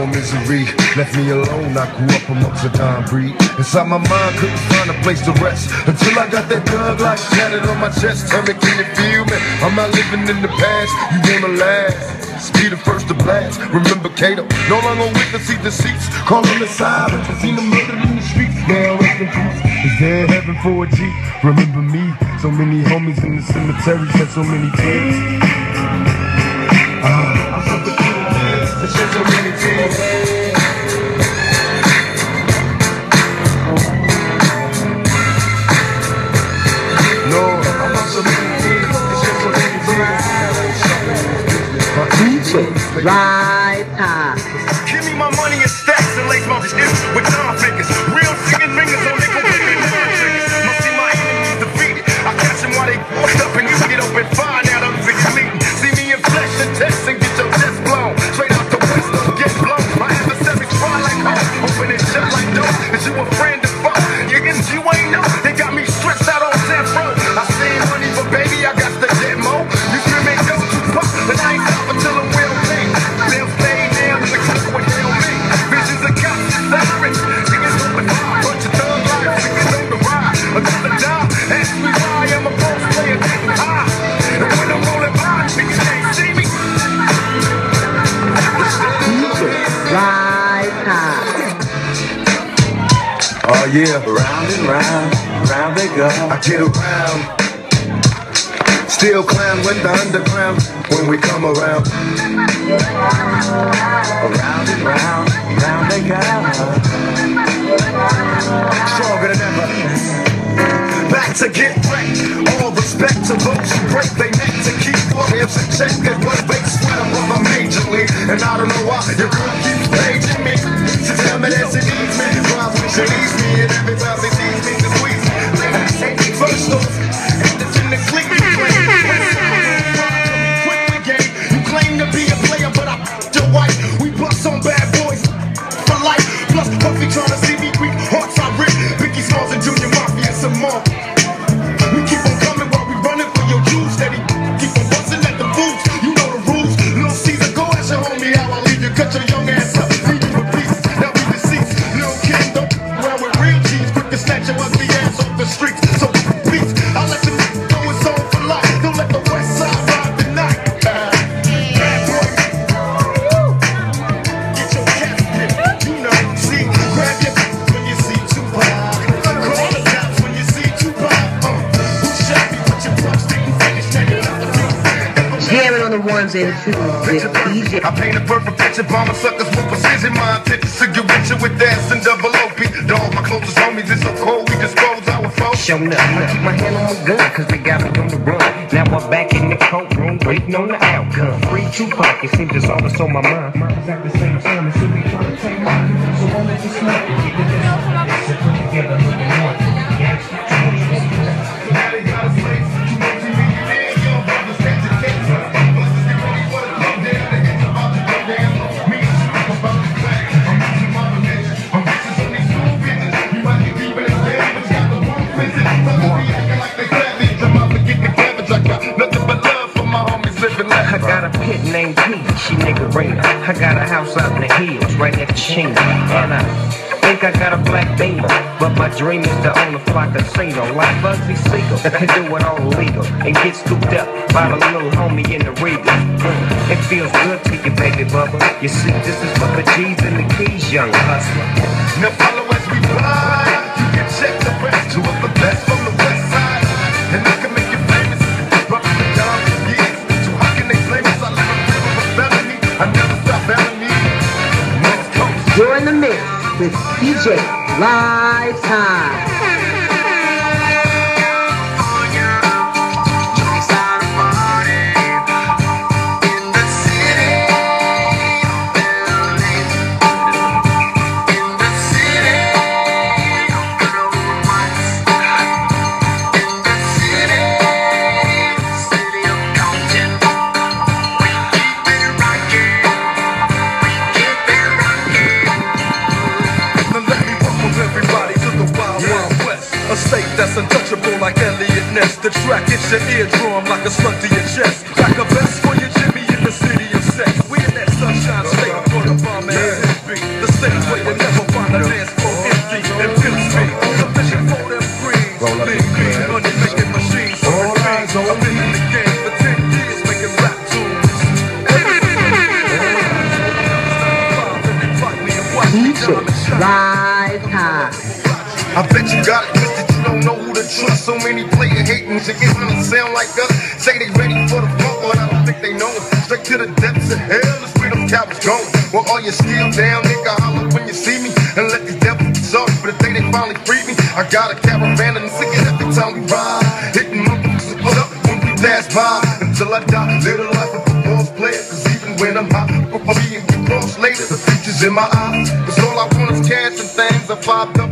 On misery. Left me alone, I grew up amongst a dying breed. Inside my mind, couldn't find a place to rest. Until I got that thug life tatted on my chest. Tell me, can you feel me? I'm not living in the past, you wanna last. Be the first to blast. Remember Kato, no longer witness see the seats. Calling the sirens, seen the murder in the streets. Now rest in peace. Is there heaven for a G? Remember me? So many homies in the cemetery shed so many tears. DJ yeah, Round and round, round they go. I get around. Still clown with the underground when we come around. Round and round, round they go. Stronger than ever. Back to get wrecked. All respect to those who break they neck to keep warriors in check. Cause what they sweat above majorly. And I don't know why your girl keeps paging me. To tell me that she needs me. Ones and twos with DJ. I paint a perfect picture, bomber suckers with precision. My intentions to get richer with dance and double OP. Dog, my closest homies, it's so cold, we dispose our foes. Showing up, I keep my hand on my gun, cause they got me on the run. Now I'm back in the courtroom, waiting on the outcome. Free Tupac, it seems it's always on my mind. Cause at the same time, it should be trying to take my So I'm at the smoke, keep it this. Together, looking one. She nigga Rena. I got a house out in the hills, right next to Shingle. And I think I got a black beamer, but my dream is to own a fly casino like Bugsy Siegel. And do it all legal and get scooped up by the little homie in the Regal. Mm, It feels good to you, baby bubba. You see, this is for the G's and the keys, young hustler. Now follow as we fly. You can check the rest. Two of with DJ Lifetime. like Eliot Ness. The track hits your eardrum like a slug to your chest. Like a vest for your Jimmy in the city of sex. We in that sunshine state for the bomb ass yeah. The stage where you never find a dance floor empty and pimp speed. Sufficient for them greens. Big green money making machines. All eyes on me. Live time. I bet you got it don't know who to trust. So many player hating, shit get to sound like us. Say they ready for the funk, but I don't think they know. Straight to the depths of hell, that's where them cowards going. Well, all you still down, nigga, holler when you see me. And let devils be sorry for the day they finally free me. I got a caravan and sick it every time we ride. Hitting motherfuckers up when we pass by. Until I die, live the life of a boss player. Cause even when I'm high, I'll be and get cross later. The future's in my eyes. Cause all I want is cash and things. I popped up